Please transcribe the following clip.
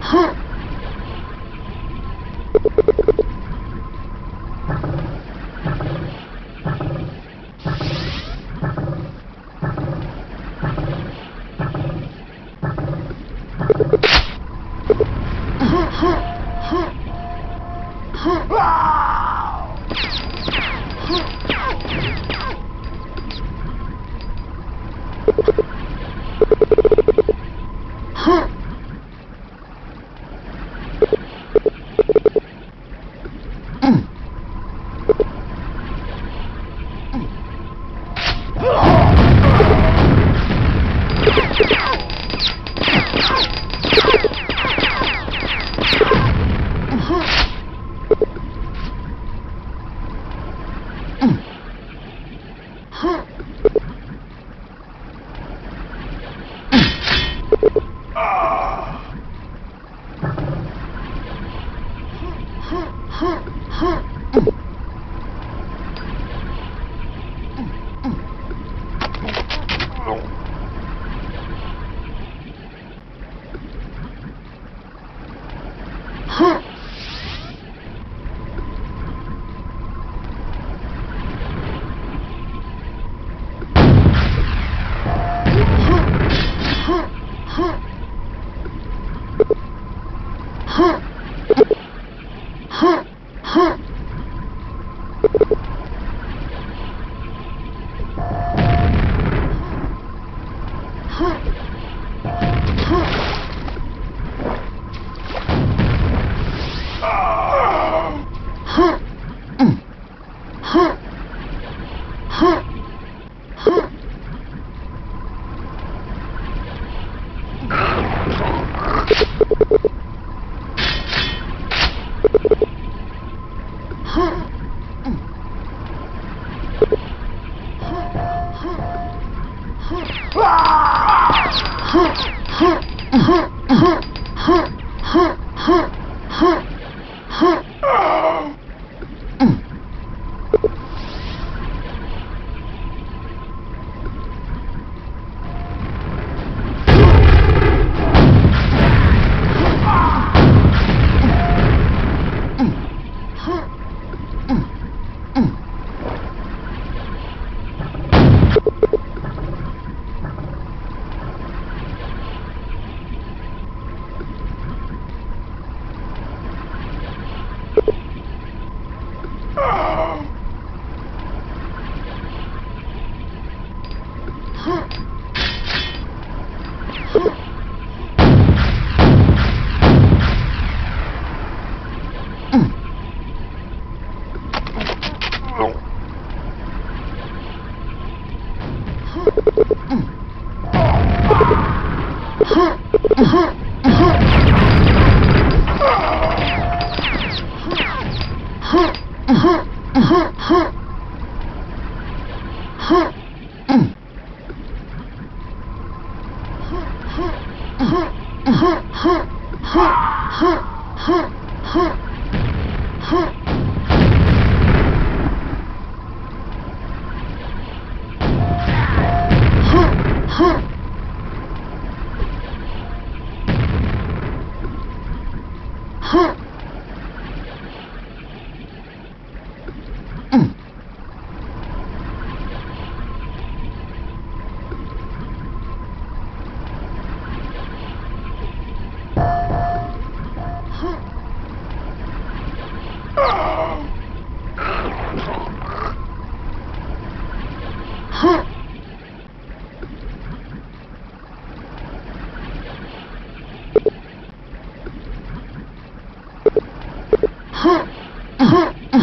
Huh? Huh! 哼哼哼哼。Huh!